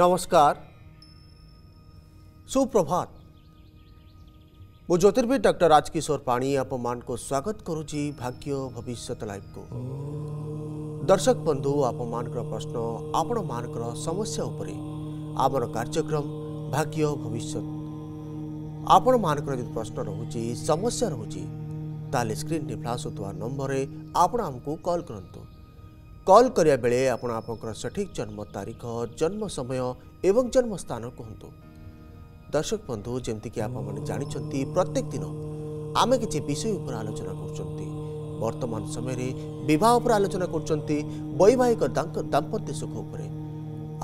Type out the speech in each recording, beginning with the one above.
नमस्कार सुप्रभात मु ज्योतिर्विद डॉक्टर राजकिशोर पाणी आप मान को स्वागत करुच्ची भाग्य भविष्य लाइव को दर्शक बंधु आप मान प्रश्न आपण मान समस्या उपरे आमर कार्यक्रम भाग्य भविष्य आपण मान प्रश्न रोचे समस्या रोचे ताले स्क्रीन फ्लाश हो नंबर में आपण आमको कॉल करूँ कल करा बेले आप सठिक जन्म तारीख जन्म समय एवं जन्म स्थान कहतु दर्शक बंधु जमीक आप जानते प्रत्येक दिन आम कि विषय पर आलोचना करतमान समय बहुत पर आलोचना करवाहिक दाम्पत्य सुख उपर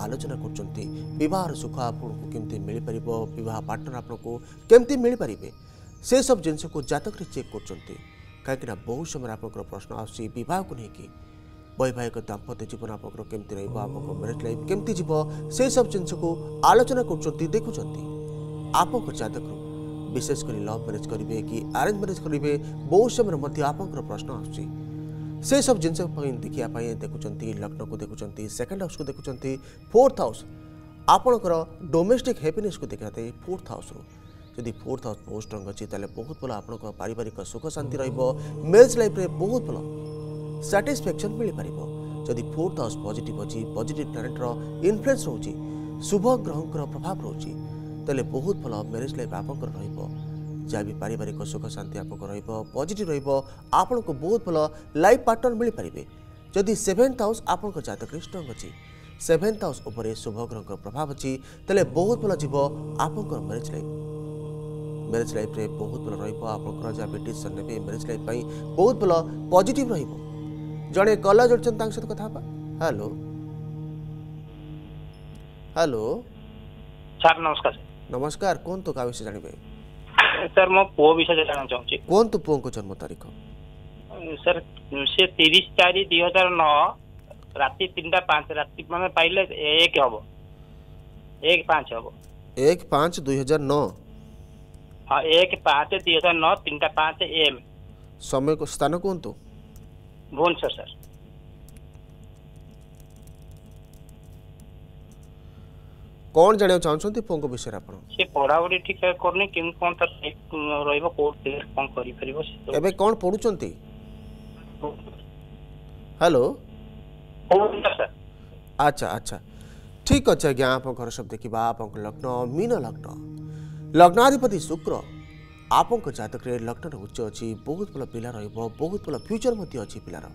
आलोचना करवाहर सुख आपको कमी मिल पार बहुत पार्टनर आपको कमी मिल पारे से सब जिनको जतक चेक करना बहुत समय आप प्रश्न आवाह को लेकिन वैवाहिक दाम्पत्य जीवन आपको कमी रोक मेरेज लाइफ केमती जीव से सब जिन आलोचना कर देखुं आपको जतक विशेषकर लव मेरेज करेंगे कि आरेज मेरेज करेंगे बहुत समय आप प्रश्न आस जिन देखा देखुं लग्न को देखुं सेकेंड हाउस को देखुं फोर्थ हाउस आपणकर डोमेस्टिक हैपिनेस को देखा था फोर्थ हाउस जदि फोर्थ हाउस बहुत स्ट्रंग अच्छी तेल बहुत भल आप पारिवारिक सुख शांति रेल्स लाइफ में बहुत भल ସାଟିସ୍ଫ୍ୟାକ୍ସନ୍ ମିଳିପାରିବ ଯଦି ଫୋର୍ଥ ହାଉସ୍ ପଜିଟିଭ୍ ଅଛି ପଜିଟିଭ୍ ପ୍ଲାନେଟ୍ର ଇନଫ୍ଲୁଏନ୍ସ ରହୁଛି ଶୁଭ ଗ୍ରହଙ୍କର ପ୍ରଭାବ ରହୁଛି ତାହେଲେ ବହୁତ ଭଲ ମ୍ୟାରେଜ୍ ଲାଇଫ୍ ଆପଣଙ୍କର ରହିବ ଯାହା ବି ପାରିବାରିକ ସୁଖ ଶାନ୍ତି ଆପଣଙ୍କର ରହିବ ପଜିଟିଭ୍ ରହିବ ଆପଣଙ୍କୁ ବହୁତ ଭଲ ଲାଇଫ୍ ପାର୍ଟନର୍ ମିଳିପାରିବେ ଯଦି ସେଭେନ୍ଥ ହାଉସ୍ ଆପଣଙ୍କ ଜାତକରେ ଷ୍ଟ୍ରଙ୍ଗ ଅଛି ସେଭେନ୍ଥ ହାଉସ୍ ଉପରେ ଶୁଭ ଗ୍ରହଙ୍କର ପ୍ରଭାବ ଅଛି ତାହେଲେ ବହୁତ ଭଲ ଯିବ ଆପଣଙ୍କର ମ୍ୟାରେଜ୍ ଲାଇଫ୍ ମ୍ୟାରେଜ୍ ଲାଇଫ୍ରେ ବହୁତ ଭଲ ରହିବ ଆପଣଙ୍କର ଯାହା ବି ଡିସିସନ୍ ନେବେ ମ୍ୟାରେଜ୍ ଲାଇଫ୍ ପାଇଁ ବହୁତ ଭଲ ପଜିଟିଭ୍ ରହିବ ଜଣେ କଲ ଯୋଡ଼ିଛନ୍ତି ତାଙ୍କ ସହିତ କଥା ହେବା ହ୍ୟାଲୋ ହ୍ୟାଲୋ ସାର୍ ନମସ୍କାର ନମସ୍କାର କୁହନ୍ତୁ କାହା ବିଷୟ ଜାଣିବେ ସାର୍ ମୋ ପୁଅ ବିଷୟରେ ଜାଣିବାକୁ ଚାହୁଁଛି କୁହନ୍ତୁ ପୁଅଙ୍କ ଜନ୍ମ ତାରିଖ ସାର୍ ସେ ତିରିଶ ଚାରି ଦୁଇ ହଜାର ନଅ ରାତି ତିନିଟା ପାଞ୍ଚ ରାତି ମାନେ ପାଇଲେ ଏକ ହବ ଏକ ପାଞ୍ଚ ହବ ଏକ ପାଞ୍ଚ ଦୁଇ ହଜାର ନଅ ହଁ ଏକ ପାଞ୍ଚ ଦୁଇ ହଜାର ନଅ ତିନିଟା ପାଞ୍ଚ ଏମ୍ ସମୟ ସ୍ଥାନ କୁହନ୍ତୁ भुवनेश्वर सर कौन जाने चाहते पुओं विषय से पढ़ापढ़ी ठीक करनी कौन कौन कौन हेलो अच्छा अच्छा ठीक अच्छे आज्ञा आप सब देखा आप लग्न मीन लग्न लग्नाधिपति शुक्र आपं जतक लग्न उच्च बहुत भल पिला बहुत भल फ्यूचर अच्छी पिलार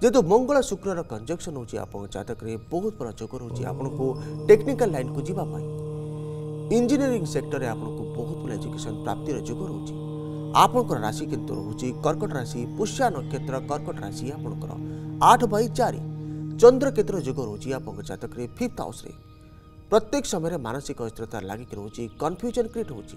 ଯେହେତୁ ମଙ୍ଗଳ ଶୁକ୍ରର କଞ୍ଜକ୍ସନ୍ ହେଉଛି ଆପଣଙ୍କ ଜାତକରେ ବହୁତ ବଡ଼ ଯୋଗ ରହୁଛି ଆପଣଙ୍କୁ ଟେକ୍ନିକାଲ ଲାଇନ୍କୁ ଯିବା ପାଇଁ ଇଞ୍ଜିନିୟରିଂ ସେକ୍ଟରରେ ଆପଣଙ୍କୁ ବହୁତ ଭଲ ଏଜୁକେସନ୍ ପ୍ରାପ୍ତିର ଯୋଗ ରହୁଛି ଆପଣଙ୍କର ରାଶି କିନ୍ତୁ ରହୁଛି କର୍କଟ ରାଶି ପୁଷ୍ୟା ନକ୍ଷତ୍ର କର୍କଟ ରାଶି ଆପଣଙ୍କର ଆଠ ବାଇ ଚାରି ଚନ୍ଦ୍ର କେନ୍ଦ୍ର ଯୋଗ ରହୁଛି ଆପଣଙ୍କ ଜାତକରେ ଫିଫ୍ଥ ହାଉସ୍ରେ ପ୍ରତ୍ୟେକ ସମୟରେ ମାନସିକ ଅସ୍ଥିରତା ଲାଗିକି ରହୁଛି କନଫ୍ୟୁଜନ୍ କ୍ରିଏଟ୍ ହେଉଛି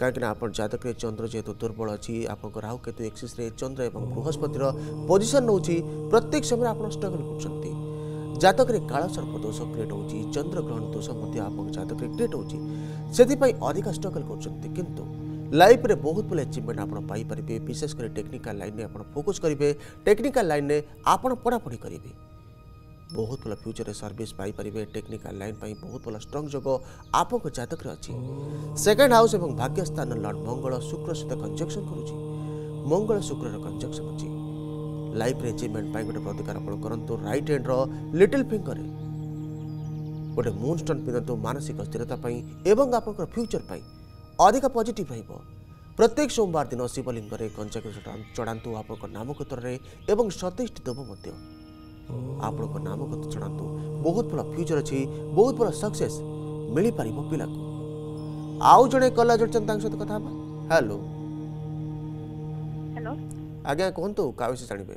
କାହିଁକିନା ଆପଣ ଜାତକରେ ଚନ୍ଦ୍ର ଯେହେତୁ ଦୁର୍ବଳ ଅଛି ଆପଣଙ୍କ ରାହୁ କେତୁ ଏକ୍ସିସ୍ରେ ଚନ୍ଦ୍ର ଏବଂ ବୃହସ୍ପତିର ପୋଜିସନ୍ ନେଉଛି ପ୍ରତ୍ୟେକ ସମୟରେ ଆପଣ ଷ୍ଟ୍ରଗଲ୍ କରୁଛନ୍ତି ଜାତକରେ କାଳ ସର୍ପଦୋଷ କ୍ରିଏଟ୍ ହେଉଛି ଚନ୍ଦ୍ରଗ୍ରହଣ ଦୋଷ ମଧ୍ୟ ଆପଣଙ୍କ ଜାତକରେ କ୍ରିଏଟ୍ ହେଉଛି ସେଥିପାଇଁ ଅଧିକା ଷ୍ଟ୍ରଗଲ୍ କରୁଛନ୍ତି କିନ୍ତୁ ଲାଇଫ୍ରେ ବହୁତ ଭଲ ଆଚିଭମେଣ୍ଟ ଆପଣ ପାଇପାରିବେ ବିଶେଷ କରି ଟେକ୍ନିକାଲ୍ ଲାଇନ୍ରେ ଆପଣ ଫୋକସ୍ କରିବେ ଟେକ୍ନିକାଲ୍ ଲାଇନ୍ରେ ଆପଣ ପଢ଼ାପଢ଼ି କରିବେ ବହୁତ ଭଲ ଫ୍ୟୁଚର୍ରେ ସର୍ଭିସ୍ ପାଇପାରିବେ ଟେକ୍ନିକାଲ୍ ଲାଇନ୍ ପାଇଁ ବହୁତ ଭଲ ଷ୍ଟ୍ରଙ୍ଗ ଯୋଗ ଆପଣଙ୍କ ଜାତକରେ ଅଛି ସେକେଣ୍ଡ ହାଉସ୍ ଏବଂ ଭାଗ୍ୟସ୍ଥାନ ଲର୍ଡ଼ ମଙ୍ଗଳ ଶୁକ୍ର ସହିତ କଞ୍ଜକ୍ସନ୍ କରୁଛି ମଙ୍ଗଳ ଶୁକ୍ରର କଞ୍ଜକ୍ସନ୍ ଅଛି ଲାଇଫ୍ରେ ଏଚିଭମେଣ୍ଟ ପାଇଁ ଗୋଟେ ପ୍ରତିକାର ଆପଣ କରନ୍ତୁ ରାଇଟ୍ ହ୍ୟାଣ୍ଡର ଲିଟିଲ୍ ଫିଙ୍ଗରରେ ଗୋଟେ ମୁନ୍ ଷ୍ଟୋନ୍ ପିନ୍ଧନ୍ତୁ ମାନସିକ ସ୍ଥିରତା ପାଇଁ ଏବଂ ଆପଣଙ୍କର ଫ୍ୟୁଚର୍ ପାଇଁ ଅଧିକ ପଜିଟିଭ୍ ରହିବ ପ୍ରତ୍ୟେକ ସୋମବାର ଦିନ ଶିବଲିଙ୍ଗରେ କଞ୍ଚାକୃଷ ଚଢ଼ାନ୍ତୁ ଆପଣଙ୍କ ନାମକ୍ଷେତ୍ରରେ ଏବଂ ସତେଇଶଟି ଦେବ ମଧ୍ୟ ଆପଣଙ୍କ ନାମ କଥା ଜଣାନ୍ତୁ ବହୁତ ଭଲ ଫ୍ୟୁଚର୍ ଅଛି ବହୁତ ଭଲ ସକ୍ସେସ୍ ମିଳିପାରିବ ପିଲାକୁ ଆଉ ଜଣେ କଲା ଜଣୁଛନ୍ତି ତାଙ୍କ ସହିତ କଥା ହେବା ହ୍ୟାଲୋ ହ୍ୟାଲୋ ଆଜ୍ଞା କୁହନ୍ତୁ କାହା ବିଷୟରେ ଜାଣିବେ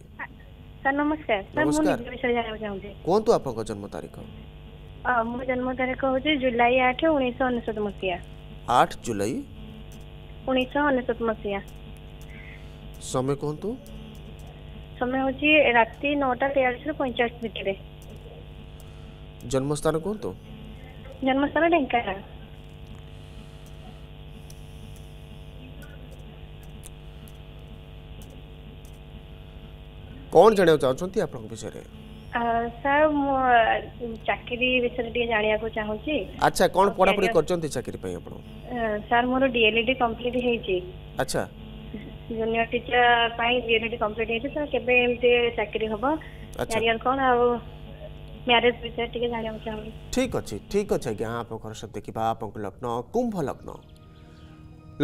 ସାର୍ ନମସ୍କାର ସାର୍ ମୁଁ ନିଜ ବିଷୟରେ ଜାଣିବାକୁ ଚାହୁଁଛି କୁହନ୍ତୁ ଆପଣଙ୍କ ଜନ୍ମ ତାରିଖ ମୋ ଜନ୍ମ ତାରିଖ ହେଉଛି ଜୁଲାଇ ଆଠ ଉଣେଇଶହ ଅନେଶ୍ୱତ ମସିହା ଆଠ ଜୁଲାଇ ଉଣେଇଶହ ଅନେଶ୍ୱତ ମସିହା ସମୟ କୁହନ୍ତୁ ସମୟ ହେଉଛି ରାତି ନଅଟା ତେୟାଳିଶରୁ ପଇଁଚାଳିଶ ଭିତରେ ଜନ୍ମସ୍ଥାନ କୁହନ୍ତୁ ଜନ୍ମସ୍ଥାନ ଢେଙ୍କାନାଳ କଣ ଜାଣିବାକୁ ଚାହୁଁଛନ୍ତି ଆପଣଙ୍କ ବିଷୟରେ ସାର୍ ମୁଁ ଚାକିରି ବିଷୟରେ ଟିକେ ଜାଣିବାକୁ ଚାହୁଁଛି ଆଚ୍ଛା କଣ ପଢ଼ାପଢ଼ି କରିଛନ୍ତି ଚାକିରି ପାଇଁ ଆପଣ ସାର୍ ମୋର ଡିଏଲଇଡି କମ୍ପ୍ଲିଟ୍ ହେଇଛି ଆଚ୍ଛା ᱡᱚᱱᱤᱭᱚ ᱴᱤᱪᱟ ᱥᱟᱭᱤᱱᱡ ᱮᱱᱮᱴᱤ ᱠᱚᱢᱯᱞᱤᱴ ᱦᱮᱡ ᱥᱟᱨ ᱠᱮᱵᱮ ᱮᱢ ᱛᱮ ᱥᱮᱠᱨᱤ ᱦᱚᱵᱟ ᱢᱮᱨᱤᱭᱟᱱ ᱠᱚᱱ ᱟᱨ ᱢᱮᱨᱮᱥ ᱵᱤᱥᱮᱥ ᱴᱤᱠᱮ ᱡᱟᱞᱮ ᱢᱮᱱᱛᱮ ᱦᱚᱸ ᱴᱷᱤᱠ ᱟᱪᱷᱤ ᱴᱷᱤᱠ ᱟᱪᱷᱟ ᱜᱮ ᱟᱯᱚᱠᱚ ᱨᱚᱥᱚᱫ ᱫᱮᱠᱷᱤ ᱵᱟ ᱟᱯᱚᱠᱚ ᱞᱚᱜᱱᱚ ᱠᱩᱢᱵᱷ ᱞᱚᱜᱱᱚ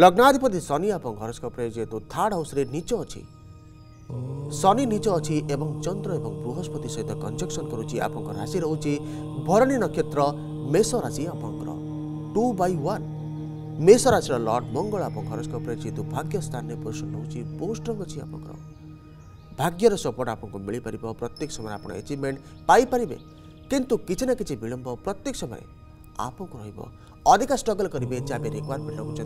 ᱞᱚᱜᱱᱟധിപതി ᱥᱚᱱᱤ ᱟᱯᱚ ᱜᱷᱚᱨᱚᱥᱠᱚ ᱯᱨᱚᱭᱡᱮ ᱛᱚ ᱛᱷᱟᱨᱰ ᱦᱟᱩᱥ ᱨᱮ ᱱᱤᱪᱚ ᱟᱪᱷᱤ ᱚ ᱥᱚᱱᱤ ᱱᱤᱪᱚ ᱟᱪᱷᱤ मेष राशि लर्ड मंगल आप हरस्कोप जीतु भाग्य स्थान में पोजिशन होगी बहु अच्छी आप भाग्यर सपोर्ट आपको मिल पार प्रत्येक समय आप एचिवमेंट पाइपर किंतु किसी ना कि विलंब प्रत्येक समय आपको रधिका स्ट्रगल करेंगे जहाँ रिक्वयरमेंट लगुच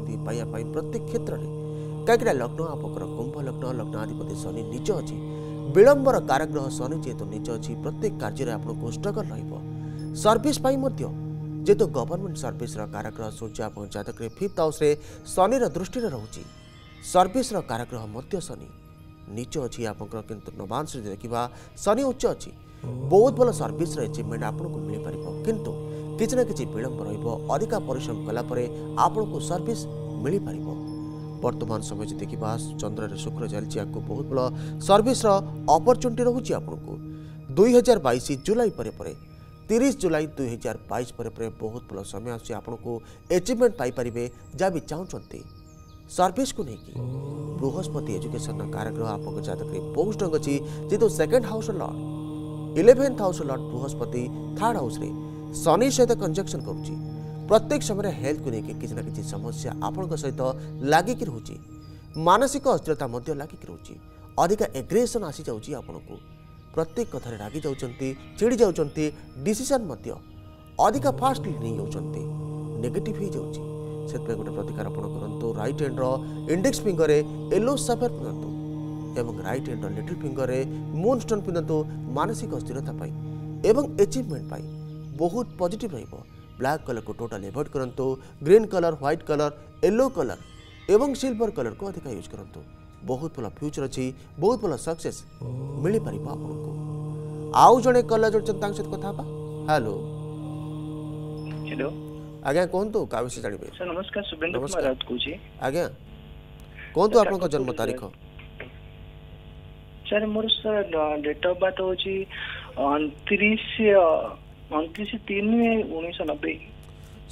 प्रत्येक क्षेत्र में कहीं लग्न आप कुंभ लग्न लग्न आधिपति शनि निज अच्छी विलंबर कारग्रह शनि जेहेतु निज अच्छी प्रत्येक कार्य आपको स्ट्रगल रर्भिस ଯେହେତୁ ଗଭର୍ଣ୍ଣମେଣ୍ଟ ସର୍ଭିସର କାରାଗୃହ ସୂର୍ଯ୍ୟାଭୂ ଜାତକରେ ଫିଫ୍ଥ ହାଉସ୍ରେ ଶନିର ଦୃଷ୍ଟିରେ ରହୁଛି ସର୍ଭିସର କାରାଗୃହ ମଧ୍ୟ ଶନି ନିଚ ଅଛି ଆପଣଙ୍କର କିନ୍ତୁ ନବାଂଶ ଯଦି ଦେଖିବା ଶନି ଉଚ୍ଚ ଅଛି ବହୁତ ଭଲ ସର୍ଭିସର ଏଚିଭମେଣ୍ଟ ଆପଣଙ୍କୁ ମିଳିପାରିବ କିନ୍ତୁ କିଛି ନା କିଛି ବିଳମ୍ବ ରହିବ ଅଧିକା ପରିଶ୍ରମ କଲା ପରେ ଆପଣଙ୍କୁ ସର୍ଭିସ୍ ମିଳିପାରିବ ବର୍ତ୍ତମାନ ସମୟ ଯଦି ଦେଖିବା ଚନ୍ଦ୍ରରେ ଶୁକ୍ର ଚାଲିଛି ଆଗକୁ ବହୁତ ଭଲ ସର୍ଭିସର ଅପରଚ୍ୟୁନିଟି ରହୁଛି ଆପଣଙ୍କୁ ଦୁଇ ହଜାର ବାଇଶ ଜୁଲାଇ ପରେ ପରେ तीस जुलाई दुई हजार बैस पर बहुत भल समय আসছে को एचिवमेंट পাইপারে जहाँ বি চাহুন सर्भिस को लेकिन बृहस्पति एजुकेशन कारग्रह आप जातक बहुत स्ट्रंग अच्छी जीत second house lord eleventh house lord Brihaspati third house शनि सहित कंजक्शन कर प्रत्येक समय हेल्थ को लेकिन किसी ना कि समस्या आपण सहित लगिक रोचे मानसिक अस्थिरता लगिक रोचे अधिक एग्रेसन आसी जाऊँगी आपन को ପ୍ରତ୍ୟେକ କଥାରେ ରାଗି ଯାଉଛନ୍ତି ଚିଡ଼ି ଯାଉଛନ୍ତି ଡିସିସନ୍ ମଧ୍ୟ ଅଧିକ ଫାଷ୍ଟଲି ନେଇଯାଉଛନ୍ତି ନେଗେଟିଭ୍ ହୋଇଯାଉଛି ସେଥିପାଇଁ ଗୋଟେ ପ୍ରତିକାରୋପଣ କରନ୍ତୁ ରାଇଟ୍ ହ୍ୟାଣ୍ଡର ଇଣ୍ଡେକ୍ସ ଫିଙ୍ଗରରେ ୟେଲୋ ସାଫେର୍ ପିନ୍ଧନ୍ତୁ ଏବଂ ରାଇଟ୍ ହ୍ୟାଣ୍ଡର ଲିଟିଲ୍ ଫିଙ୍ଗରରେ ମୁନ୍ ଷ୍ଟୋନ୍ ପିନ୍ଧନ୍ତୁ ମାନସିକ ସ୍ଥିରତା ପାଇଁ ଏବଂ ଏଚିଭମେଣ୍ଟ ପାଇଁ ବହୁତ ପଜିଟିଭ୍ ରହିବ ବ୍ଲାକ୍ କଲର୍କୁ ଟୋଟାଲ୍ ଏଭଏଡ଼୍ କରନ୍ତୁ green colour white colour yellow colour ଏବଂ ସିଲ୍ଭର କଲର୍କୁ ଅଧିକା ୟୁଜ୍ କରନ୍ତୁ ବହୁତ ଭଲ ଫ୍ୟୁଚର୍ ଅଛି ବହୁତ ଭଲ ସକ୍ସେସ୍ ମିଳିପାରିବ ଆପଣଙ୍କୁ ଆଉ ଜଣେ କଲର୍ ଜଣୁଛନ୍ତି ତାଙ୍କ ସହିତ କଥା ହେବା ହ୍ୟାଲୋ ହ୍ୟାଲୋ ଆଜ୍ଞା କୁହନ୍ତୁ କାହା ବିଷୟରେ ଜାଣିବେ ନମସ୍କାର ଶୁଭେନ୍ଦୁ କୁମାର ରାଉତ କହୁଛି ଆଜ୍ଞା କୁହନ୍ତୁ ଆପଣଙ୍କ ଜନ୍ମ ତାରିଖ ସାର୍ ମୋର ସାର୍ ଡେଟ୍ ଅଫ୍ ବାର୍ଥ ହେଉଛି ଅଣତିରିଶ ଅଣତିରିଶ ତିନି ଉଣେଇଶହ ନବେ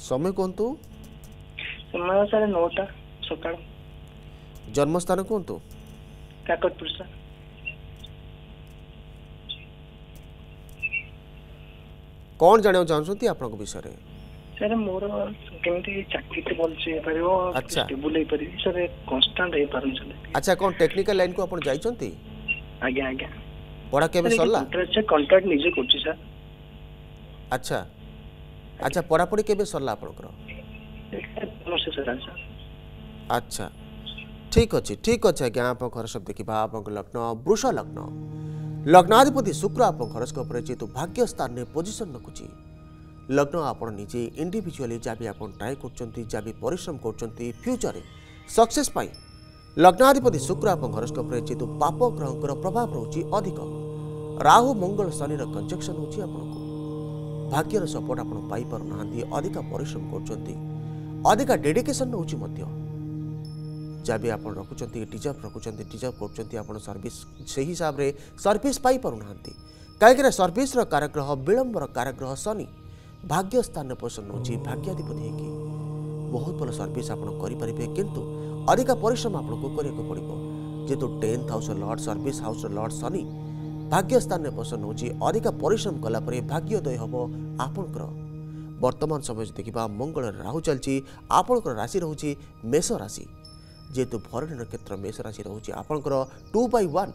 ସମୟ କୁହନ୍ତୁ ସମୟ ସାର୍ ନଅଟା ସକାଳ ଜନ୍ମସ୍ଥାନ କୁହନ୍ତୁ କାକଟପୁର ସାର୍ କ'ଣ ଜାଣିବାକୁ ଚାହୁଁଛନ୍ତି ଆପଣଙ୍କ ବିଷୟରେ ସାର୍ ମୋର କେମିତି ଚାକିରି ଭଲସେ ହେଇପାରିବ ଷ୍ଟେବୁଲ ହେଇପାରିବି ସାର୍ କନଷ୍ଟାଣ୍ଟ ହେଇପାରୁନି ସାର୍ ଆଚ୍ଛା କ'ଣ ଟେକ୍ନିକାଲ ଲାଇନ୍କୁ ଆପଣ ଯାଇଛନ୍ତି ଆଜ୍ଞା ଆଜ୍ଞା ପଢ଼ା କେବେ ସରିଲା କଣ୍ଟ୍ରାକ୍ଟ ନିଜେ କରୁଛି ସାର୍ ଆଚ୍ଛା ଆଚ୍ଛା ପଢ଼ାପଢ଼ି କେବେ ସରିଲା ଆପଣଙ୍କର ଆଚ୍ଛା ঠিক অছি ঠিক অছি আজ্ঞা আপনার ঘর সব দেখিবা আপনার লগ্ন বৃষ লগ্ন লগ্নাধিপতি শুক্র আপনার হরস্কোপরে যেহেতু ভাগ্য স্থানে পজিশন রখুছি লগ্ন আপনার নিজে ইন্ডিভিজুয়ালি যা বি আপনার ট্রাই করছেন যা বি পরিশ্রম করছেন ফ্যুচরে সকসেস পাই লগ্নাধিপতি শুক্র আপনার হরস্কোপরে যেহেতু পাপ গ্রহঙ্কর প্রভাব রয়েছে অধিক রাহু মঙ্গল শনির কনজকশন হচ্ছে আপনার ভাগ্যর সপোর্ট আপনার পাইপার না অধিক পরিশ্রম করছেন অধিক ডেডিকেসন রয়েছে जहाँ भी आप रखुं रिजर्व रखुं रिजर्व कर सर्विस से हिसाब से सर्विस पाईना कहीं सर्विस काराग्रह विलंबर कारग्रह शनि भाग्य स्थान पोषण हो भाग्याधिपति होगी बहुत भल सर्विस आपारे कि अधिक पिश्रम आपको को पड़ो जेहतु tenth house lord service house lord Shani भाग्य स्थान पोषण हो अधिक कलापर भाग्योदय हम आपण बर्तमान समय देखा मंगल राहु चलती आपण राशि रोचे मेष राशि ଯେହେତୁ ଭରଣୀ ନକ୍ଷତ୍ର ମେଷ ରାଶି ରହୁଛି ଆପଣଙ୍କର ଟୁ ବାଇ ୱାନ୍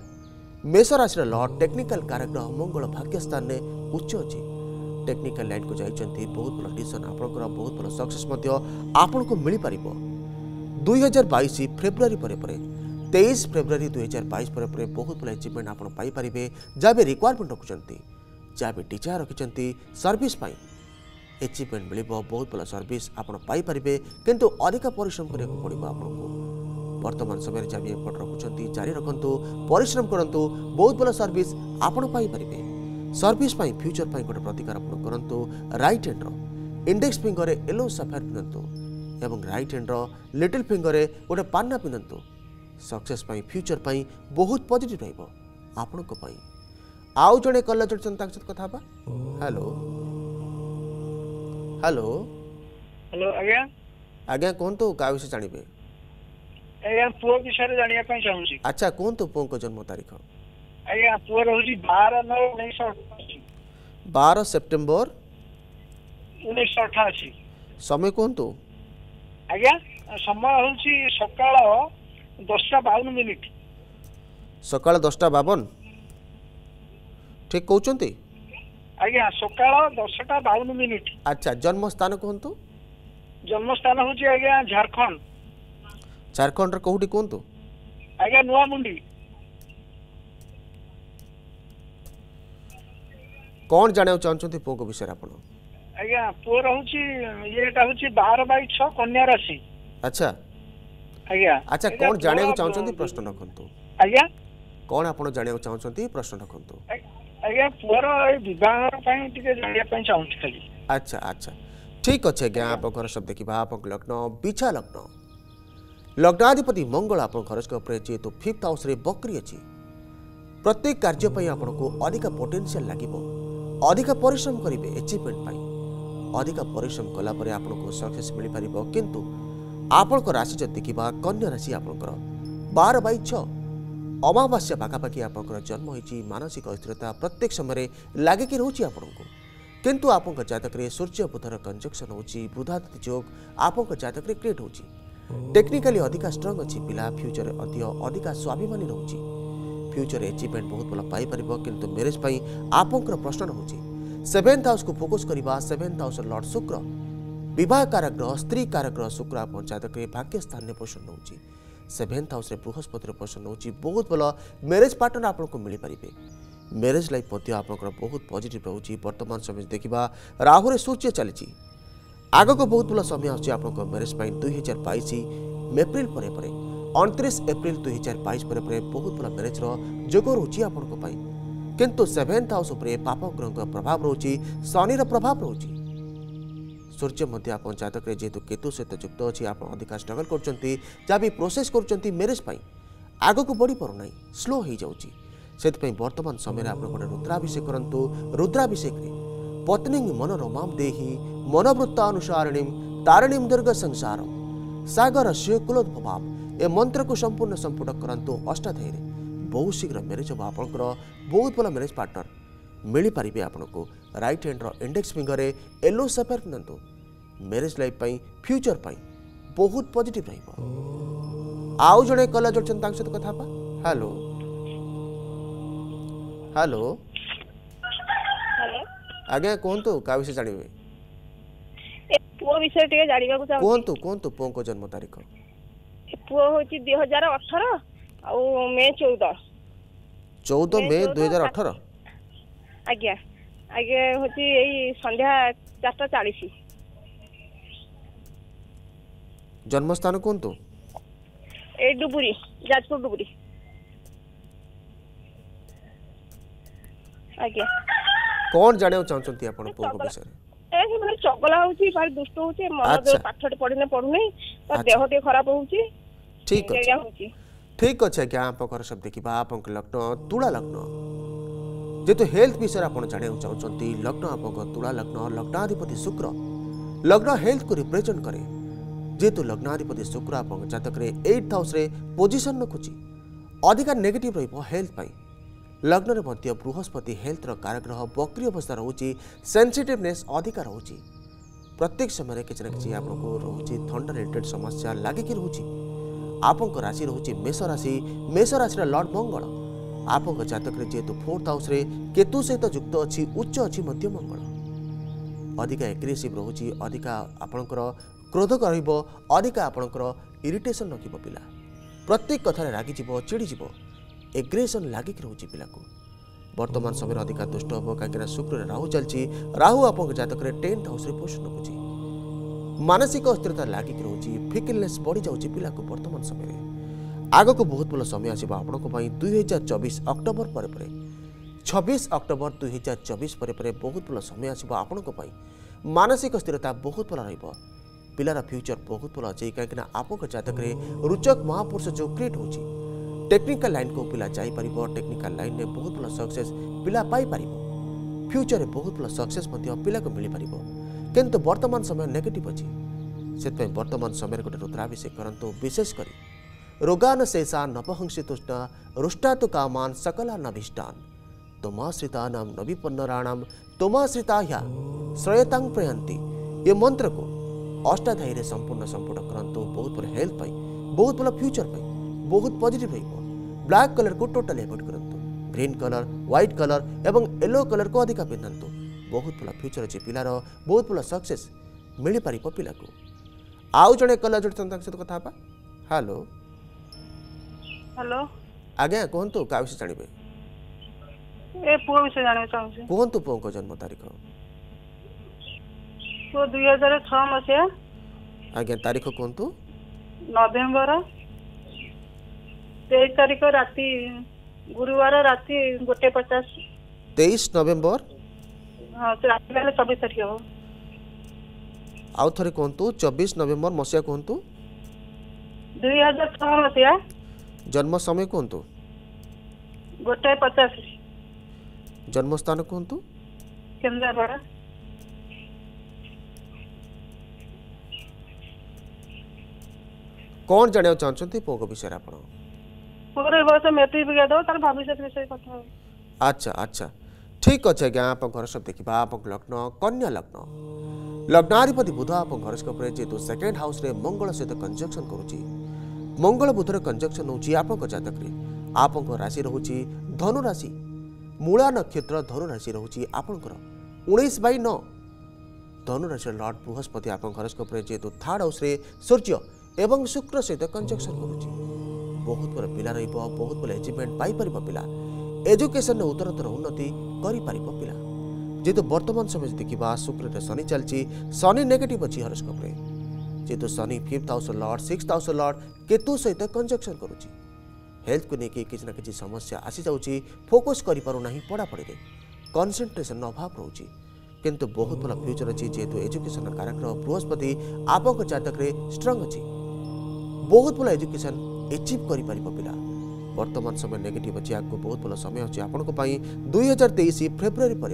ମେଷ ରାଶିର ଲର୍ଡ଼ ଟେକ୍ନିକାଲ କାରଗ୍ରହ ମଙ୍ଗଳ ଭାଗ୍ୟସ୍ଥାନରେ ଉଚ୍ଚ ଅଛି ଟେକ୍ନିକାଲ ଲାଇନ୍କୁ ଯାଇଛନ୍ତି ବହୁତ ଭଲ ଡିସିସନ୍ ଆପଣଙ୍କର ବହୁତ ଭଲ ସକ୍ସେସ୍ ମଧ୍ୟ ଆପଣଙ୍କୁ ମିଳିପାରିବ ଦୁଇ ହଜାର ବାଇଶ ଫେବୃଆରୀ ପରେ ପରେ ତେଇଶ ଫେବୃଆରୀ ଦୁଇ ହଜାର ବାଇଶ ପରେ ପରେ ବହୁତ ଭଲ ଏଚିଭମେଣ୍ଟ ଆପଣ ପାଇପାରିବେ ଯାହା ବି ରିକ୍ୱାରମେଣ୍ଟ ରଖୁଛନ୍ତି ଯାହା ବି ଡିଜାୟାର ରଖିଛନ୍ତି ସର୍ଭିସ୍ ପାଇଁ ଏଚିଭମେଣ୍ଟ ମିଳିବ ବହୁତ ଭଲ ସର୍ଭିସ୍ ଆପଣ ପାଇପାରିବେ କିନ୍ତୁ ଅଧିକ ପରିଶ୍ରମ କରିବାକୁ ପଡ଼ିବ ଆପଣଙ୍କୁ ବର୍ତ୍ତମାନ ସମୟରେ ଚାବି ଏପଟ ରଖୁଛନ୍ତି ଜାରି ରଖନ୍ତୁ ପରିଶ୍ରମ କରନ୍ତୁ ବହୁତ ଭଲ ସର୍ଭିସ୍ ଆପଣ ପାଇପାରିବେ ସର୍ଭିସ୍ ପାଇଁ ଫ୍ୟୁଚର୍ ପାଇଁ ଗୋଟେ ପ୍ରତିକାର ଆପଣ କରନ୍ତୁ ରାଇଟ୍ ହ୍ୟାଣ୍ଡର ଇଣ୍ଡେକ୍ସ ଫିଙ୍ଗରରେ ୟେଲୋ ସାଫାୟାର ପିନ୍ଧନ୍ତୁ ଏବଂ ରାଇଟ୍ ହ୍ୟାଣ୍ଡର ଲିଟିଲ୍ ଫିଙ୍ଗରରେ ଗୋଟେ ପାନ୍ନା ପିନ୍ଧନ୍ତୁ ସକ୍ସେସ୍ ପାଇଁ ଫ୍ୟୁଚର୍ ପାଇଁ ବହୁତ ପଜିଟିଭ୍ ରହିବ ଆପଣଙ୍କ ପାଇଁ ଆଉ ଜଣେ କଲ୍ ଅଛନ୍ତି ତାଙ୍କ ସହିତ କଥା ହେବା ହ୍ୟାଲୋ ହ୍ୟାଲୋ ହ୍ୟାଲୋ ଆଜ୍ଞା ଆଜ୍ଞା କୁହନ୍ତୁ କାହା ବିଷୟ ଜାଣିବେ ଆଜ୍ଞା ପୁଅ ବିଷୟରେ ଜାଣିବା ପାଇଁ ଚାହୁଁଛି ଆଚ୍ଛା କୁହନ୍ତୁ ପୁଅଙ୍କ ଜନ୍ମ ତାରିଖ ଆଜ୍ଞା ପୁଅ ରହୁଛି ବାର ନଅ ଉଣେଇଶହ ବାର ସେପ୍ଟେମ୍ବର ଉଣେଇଶହ ଅଠାଅଶୀ ସମୟ କୁହନ୍ତୁ ଆଜ୍ଞା ସମୟ ହେଉଛି ସକାଳ ଦଶଟା ବାଉନ ମିନିଟ୍ ସକାଳ ଦଶଟା ବାବନ ଠିକ୍ କହୁଛନ୍ତି ଆଜ୍ଞା ସକାଳ ଦଶଟା ବାଉନ ମିନିଟ୍ ଆଚ୍ଛା ଜନ୍ମସ୍ଥାନ କୁହନ୍ତୁ ଜନ୍ମସ୍ଥାନ ହେଉଛି ଆଜ୍ଞା ଝାରଖଣ୍ଡ ଝାରଖଣ୍ଡର କୋଉଠି କୁହନ୍ତୁ ଆଜ୍ଞା ନୂଆମୁଣ୍ଡି କ'ଣ ଜାଣିବାକୁ ଚାହୁଁଛନ୍ତି ପୁଅଙ୍କ ବିଷୟରେ ଆପଣ ଆଜ୍ଞା ପୁଅ ରହୁଛି ଇଏଟା ହେଉଛି ବାର ବାଇ ଛଅ କନ୍ୟା ରାଶି ଆଚ୍ଛା ଆଜ୍ଞା ଆଚ୍ଛା କ'ଣ ଜାଣିବାକୁ ଚାହୁଁଛନ୍ତି ପ୍ରଶ୍ନ ରଖନ୍ତୁ ଆଜ୍ଞା କ'ଣ ଆପଣ ଜାଣିବାକୁ ଚାହୁଁଛନ୍ତି ପ୍ରଶ୍ନ ରଖନ୍ତୁ ଆଜ୍ଞା ପୁଅର ବିବାହ ପାଇଁ ଟିକେ ଜାଣିବା ପାଇଁ ଚାହୁଁଛି ଖାଲି ଆଚ୍ଛା ଆଚ୍ଛା ଠିକ୍ ଅଛି ଆଜ୍ଞା ଆପଣ ଘରସ୍କୋପ୍ ଦେଖିବା ଆପଣଙ୍କ ଲଗ୍ନ ବିଛା ଲଗ୍ନ ଲଗ୍ନାଧିପତି ମଙ୍ଗଳ ଆପଣଙ୍କ ଘରସ୍କୋପ୍ରେ ଅଛି ତ ଫିଫ୍ଥ ହାଉସ୍ରେ ବକ୍ରି ଅଛି ପ୍ରତ୍ୟେକ କାର୍ଯ୍ୟ ପାଇଁ ଆପଣଙ୍କୁ ଅଧିକ ପୋଟେନ୍ସିଆଲ୍ ଲାଗିବ ଅଧିକ ପରିଶ୍ରମ କରିବେ ଏଚିଭମେଣ୍ଟ ପାଇଁ ଅଧିକ ପରିଶ୍ରମ କଲା ପରେ ଆପଣଙ୍କୁ ସକ୍ସେସ୍ ମିଳିପାରିବ କିନ୍ତୁ ଆପଣଙ୍କ ରାଶି ଯଦି ଦେଖିବା କନ୍ୟା ରାଶି ଆପଣଙ୍କର ବାର ବାଇ ଛଅ अमावास्या पखापाखि आप जन्म होती मानसिक अस्थिरता प्रत्येक समय लगिकी रोच किंतु आप जातक सूर्य बुधर कंजक्शन होदादित्य जोग आप जातक क्रिएट हो टेक्निकाली अधिका स्ट्रंग अच्छी पिला फ्यूचर अधिक अधिका स्वाभिमानी रोच फ्यूचर एचिवमेंट बहुत भल पाइपर कि मेरेज पर आप प्रश्न रोच सेभेन्थ हाउस को फोकस करवा सेभेन्थ हाउस लर्ड शुक्र बहकार ग्रह स्त्री कारक ग्रह शुक्र आप जातक भाग्य स्थान ने पोषण नौ सेभेन्थ हाउस बृहस्पति पोजिशन रोचे बहुत भल मेरेज पार्टनर आपको मिल पारे मेरेज लाइफ आप बहुत पजिट रोच बर्तमान समय देखा राहु सूर्य चली आग को बहुत भल समय आपं मेरेज दुई हजार बैस एप्रिल अणतीस एप्रिल दुई हजार बैस पर बहुत भल मेरेजर जोग रोच कितु सेभेन्थ हाउस पाप ग्रह प्रभाव रोचे शनि प्रभाव रोचे ସୂର୍ଯ୍ୟ ମଧ୍ୟ ଆପଣ ଜାତକରେ ଯେହେତୁ କେତୁ ସହିତ ଯୁକ୍ତ ଅଛି ଆପଣ ଅଧିକା ଷ୍ଟ୍ରଗଲ୍ କରୁଛନ୍ତି ଯାହା ବି ପ୍ରୋସେସ୍ କରୁଛନ୍ତି ମ୍ୟାରେଜ୍ ପାଇଁ ଆଗକୁ ବଢ଼ିପାରୁନାହିଁ ସ୍ଲୋ ହୋଇଯାଉଛି ସେଥିପାଇଁ ବର୍ତ୍ତମାନ ସମୟରେ ଆପଣ ଗୋଟେ ରୁଦ୍ରାଭିଷେକ କରନ୍ତୁ ରୁଦ୍ରାଭିଷେକରେ ପତ୍ନୀ ମନୋରମାମ ଦେହି ମନୋବୃତ୍ତ ଅନୁସାରଣୀମ ତାରିଣୀମ ଦୁର୍ଗ ସଂସାର ସାଗର ଶିକୁଲୋଦ୍ଭବାମ ଏ ମନ୍ତ୍ରକୁ ସମ୍ପୂର୍ଣ୍ଣ ସମ୍ପୂର୍ଣ୍ଣ କରନ୍ତୁ ଅଷ୍ଟାଧ୍ୟାୟୀରେ ବହୁତ ଶୀଘ୍ର ମ୍ୟାରେଜ୍ ହେବ ଆପଣଙ୍କର ବହୁତ ଭଲ ମ୍ୟାରେଜ୍ ପାର୍ଟନର ମିଳିପାରିବେ ଆପଣଙ୍କୁ ରାଇଟ୍ ହ୍ୟାଣ୍ଡର ଇଣ୍ଡେକ୍ସ ଫିଙ୍ଗରରେ ୟେଲୋ ସେଫେର୍ ପିନ୍ଧନ୍ତୁ ମ୍ୟାରେଜ୍ ଲାଇଫ୍ ପାଇଁ ଫ୍ୟୁଚର୍ ପାଇଁ ବହୁତ ପଜିଟିଭ୍ ରହିବ ଆଉ ଜଣେ କଲର୍ ଜୋଡ଼ିଛନ୍ତି ତାଙ୍କ ସହିତ କଥା ହେବା ହ୍ୟାଲୋ ହ୍ୟାଲୋ ଆଜ୍ଞା କୁହନ୍ତୁ କାହା ବିଷୟରେ ଜାଣିବେ ପୁଅ ବିଷୟରେ ଟିକେ ଜାଣିବାକୁ ଚାହୁଁଛି କୁହନ୍ତୁ କୁହନ୍ତୁ ପୁଅଙ୍କ ଜନ୍ମ ତାରିଖ ପୁଅ ହେଉଛି ଦୁଇ ହଜାର ଅଠର ଆଉ ମେ ଚଉଦ ଚଉଦ ମେ ଦୁଇ ହଜାର ଅଠର ଆଜ୍ଞା ଆଜ୍ଞା ହେଉଛି ଏଇ ସନ୍ଧ୍ୟା ଚାରିଟା ଚାଳିଶ জন্মস্থান কুহতু ଏ ଡୁବୁରି ଯାଜପୁର ଡୁବୁରି ଆଜ୍ଞା କଣ ଜାଣିବାକୁ ଚାହୁଁଛନ୍ତି ଆପଣ ପୁଅଙ୍କ ବିଷୟରେ ଏ ମାନେ ଚଗଲା ହଉଛି ଭାରି ଦୁଷ୍ଟ ହଉଛି ମନ ପାଠଟେ ପଢିଲେ ପଢୁନି ତା ଦେହ ଟିକେ ଖରାପ ହଉଛି ଠିକ ଅଛି ଠିକ ଅଛି ଆଜ୍ଞା ଆପ ଘର ସବୁ ଦେଖିବା ଆପଣଙ୍କ ଲଗ୍ନ ତୁଳା ଲଗ୍ନ ଯେହେତୁ ହେଲ୍ଥ ବିଷୟରେ ଆପଣ ଜାଣିବାକୁ ଚାହୁଁଛନ୍ତି ଲଗ୍ନ ଆପଣଙ୍କ ତୁଳା ଲଗ୍ନ ଲଗ୍ନାଧିପତି ଶୁକ୍ର ଲଗ୍ନ ହେଲ୍ଥକୁ ରିପ୍ରେଜେଣ୍ଟ କରେ যেহেতু লগ্নাধিপতি শুক্র আপনার জাতকরে এইট হাউসে পোজিশন রখুছি অধিকা নেগেটিভ রহব হেলথ পাই ଲଗ୍ନରେ ମଧ୍ୟ ବୃହସ୍ପତି ହେଲ୍ଥର କାରଗ୍ରହ ବକ୍ରି ଅବସ୍ଥା ରହୁଛି ସେନ୍ସିଟିଭନେସ୍ ଅଧିକା ରହୁଛି ପ୍ରତ୍ୟେକ ସମୟରେ କିଛି ନା କିଛି ଆପଣଙ୍କୁ ରହୁଛି ଥଣ୍ଡା ରିଲେଟେଡ୍ ସମସ୍ୟା ଲାଗିକି ରହୁଛି ଆପଣଙ୍କ ରାଶି ରହୁଛି ମେଷ ରାଶି ମେଷ ରାଶିର ଲର୍ଡ଼ ମଙ୍ଗଳ ଆପଣଙ୍କ ଜାତକରେ ଯେହେତୁ ଫୋର୍ଥ ହାଉସ୍ରେ କେତୁ ସହିତ ଯୁକ୍ତ ଅଛି ଉଚ୍ଚ ଅଛି ମଧ୍ୟ ମଙ୍ଗଳ ଅଧିକା ଏଗ୍ରେସିଭ୍ ରହୁଛି ଅଧିକା ଆପଣଙ୍କର କ୍ରୋଧ କରିବ ଅଧିକ ଆପଣଙ୍କର ଇରିଟେସନ୍ ରଖିବ ପିଲା ପ୍ରତ୍ୟେକ କଥାରେ ରାଗିଯିବ ଚିଡ଼ିଯିବ ଏଗ୍ରେସନ୍ ଲାଗିକି ରହୁଛି ପିଲାକୁ ବର୍ତ୍ତମାନ ସମୟରେ ଅଧିକା ଦୁଷ୍ଟ ହେବ କାହିଁକିନା ଶୁକ୍ରରେ ରାହୁ ଚାଲିଛି ରାହୁ ଆପଣଙ୍କ ଜାତକରେ ଟେନ୍ଥ ହାଉସ୍ରେ ପୋଷଣ ରଖୁଛି ମାନସିକ ଅସ୍ଥିରତା ଲାଗିକି ରହୁଛି ଫିକିଲନେସ୍ ବଢ଼ିଯାଉଛି ପିଲାକୁ ବର୍ତ୍ତମାନ ସମୟରେ ଆଗକୁ ବହୁତ ଭଲ ସମୟ ଆସିବ ଆପଣଙ୍କ ପାଇଁ ଦୁଇହଜାର ଚବିଶ ଅକ୍ଟୋବର ପରେ ପରେ ଛବିଶ ଅକ୍ଟୋବର ଦୁଇହଜାର ଚବିଶ ପରେ ପରେ ବହୁତ ଭଲ ସମୟ ଆସିବ ଆପଣଙ୍କ ପାଇଁ ମାନସିକ ସ୍ଥିରତା ବହୁତ ଭଲ ରହିବ पिलार फ्यूचर बहुत भल अच्छे कहीं आप जतक रोचक महापुरुष जो क्रिएट हो टेक्निकल लाइन को पिला जापर टेक्निकल लाइन में बहुत भल सक्से पिला पाई फ्यूचर में बहुत भल सक्से पिला को मिल पार कितु बर्तमान समय नेगेटिव अच्छे से बर्तमान समय गोटे रुद्राभिषेक करूँ तो विशेषकर रोगान शेषा नपहंसी तुष्ण रुष्टा तो कामान सकला नभीष्टान तुमा श्रिता नम नवीपन्नराणम तुमा श्रीता ह्या श्रयता प्रयंती ये मंत्र को অষ্টাধ্যায়ীরে সম্পূর্ণ সম্পূর্ণ করতু বহুত ভাল হেল্থ পাই বহুত ভাল ফ্যুচর পাই বহুত পজিটিভ হইব ବ୍ଲାକ୍ କଲର୍କୁ ଟୋଟାଲି ଆଭଏଡ଼୍ କରନ୍ତୁ ଗ୍ରୀନ୍ କଲର୍ ହ୍ୱାଇଟ୍ କଲର୍ ଏବଂ ୟେଲୋ କଲର୍କୁ ଅଧିକା ପିନ୍ଧନ୍ତୁ ବହୁତ ଭଲ ଫ୍ୟୁଚର୍ ଅଛି ପିଲାର ବହୁତ ଭଲ ସକ୍ସେସ୍ ମିଳିପାରିବ ପିଲାକୁ ଆଉ ଜଣେ କଲର୍ ଜଣେ ତାଙ୍କ ସହିତ କଥା ହେବା ହ୍ୟାଲୋ ହ୍ୟାଲୋ ଆଜ୍ଞା କୁହନ୍ତୁ କାହା ବିଷୟ ଜାଣିବେ କୁହନ୍ତୁ ପୁଅଙ୍କ ଜନ୍ମ ତାରିଖ ବର୍ଷ ଦୁଇ ହଜାର ଛଅ ମସିହା ଆଜ୍ଞା ତାରିଖ କୁହନ୍ତୁ ନଭେମ୍ବର ତେଇଶ ତାରିଖ ରାତି ଗୁରୁବାର ରାତି ଗୋଟେ ପଚାଶ ତେଇଶ ନଭେମ୍ବର ରାତି ବେଲେ ଚବିଶ ତାରିଖ ହବ ଆଉ ଥରେ କୁହନ୍ତୁ ଚବିଶ ନଭେମ୍ବର ମସିହା କୁହନ୍ତୁ ଦୁଇ ହଜାର ଛଅ ମସିହା ଜନ୍ମ ସମୟ କୁହନ୍ତୁ ଗୋଟାଏ ପଚାଶ ଜନ୍ମସ୍ଥାନ କୁହନ୍ତୁ କେନ୍ଦ୍ରାପଡ଼ା କ'ଣ ଜାଣିବାକୁ ଚାହୁଁଛନ୍ତି ପୁଅଙ୍କ ବିଷୟରେ ଆପଣ ପୁଅର ଏ ବର୍ଷ ମେଟ୍ରିକ୍ ବିଜ୍ଞାନ ତାର ଭବିଷ୍ୟତ ବିଷୟରେ କଥା ହେବେ ଆଚ୍ଛା ଆଚ୍ଛା ଠିକ୍ ଅଛି ଆଜ୍ଞା ଆପଣ ଘର ସବୁ ଦେଖିବା ଆପଣଙ୍କ ଲଗ୍ନ କନ୍ୟା ଲଗ୍ନ ଲଗ୍ନାଧିପତି ବୁଧ ଆପଣ ଘରସ୍କୋପରେ ଯେହେତୁ ସେକେଣ୍ଡ ହାଉସ୍ରେ ମଙ୍ଗଳ ସହିତ କଞ୍ଜକ୍ସନ୍ କରୁଛି ମଙ୍ଗଳ ବୁଧର କଞ୍ଜକ୍ସନ୍ ହେଉଛି ଆପଣଙ୍କ ଜାତକରେ ଆପଣଙ୍କ ରାଶି ରହୁଛି ଧନୁରାଶି ମୂଳା ନକ୍ଷତ୍ର ଧନୁରାଶି ରହୁଛି ଆପଣଙ୍କର ଉଣେଇଶ ବାଇ ନଅ ଧନୁରାଶିର ଲର୍ଡ଼ ବୃହସ୍ପତି ଆପଣଙ୍କ ଘରସ୍କୋପରେ ଯେହେତୁ ଥାର୍ଡ଼ ହାଉସ୍ରେ ସୂର୍ଯ୍ୟ ଏବଂ ଶୁକ୍ର ସହିତ କଞ୍ଜକ୍ସନ୍ କରୁଛି ବହୁତ ଭଲ ପିଲା ରହିବ ବହୁତ ଭଲ ଏଚିଭମେଣ୍ଟ ପାଇପାରିବ ପିଲା ଏଜୁକେସନରେ ଉତ୍ତରତର ଉନ୍ନତି କରିପାରିବ ପିଲା ଯେହେତୁ ବର୍ତ୍ତମାନ ସମୟ ଦେଖିବା ଶୁକ୍ରରେ ଶନି ଚାଲିଛି ଶନି ନେଗେଟିଭ୍ ଅଛି ହରସ୍କୋପରେ ଯେହେତୁ ଶନି fifth house lord six house lord Ketu ସହିତ କଞ୍ଜକ୍ସନ୍ କରୁଛି ହେଲ୍ଥକୁ ନେଇକି କିଛି ନା କିଛି ସମସ୍ୟା ଆସିଯାଉଛି ଫୋକସ୍ କରିପାରୁନାହିଁ ପଢ଼ାପଢ଼ିରେ କନ୍ସେନ୍ଟ୍ରେସନ୍ ଅଭାବ ରହୁଛି କିନ୍ତୁ ବହୁତ ଭଲ ଫ୍ୟୁଚର୍ ଅଛି ଯେହେତୁ ଏଜୁକେସନ୍ କାରକର ବୃହସ୍ପତି ଆପଣଙ୍କ ଜାତକରେ ଷ୍ଟ୍ରଙ୍ଗ ଅଛି बहुत भल एजुकेशन एचिव कर पा वर्तमान समय नेगेटिव अच्छे आगे बहुत भल समय अच्छे आपं दुई हजार तेईस फेब्रुआरी पर